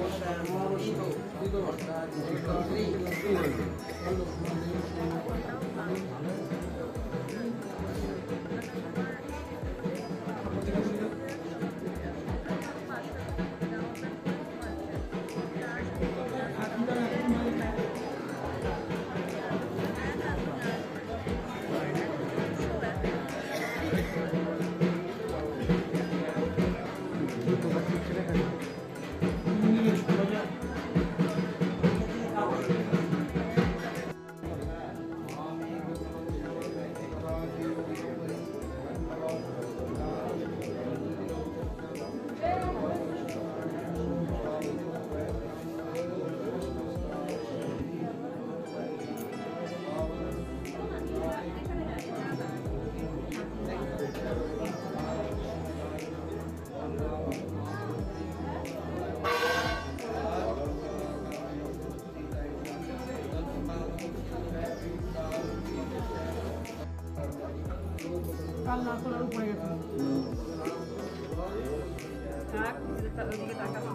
Thank you. কাল না তোলার উপরে গেছে। থাক, ওদিকে তাকাবো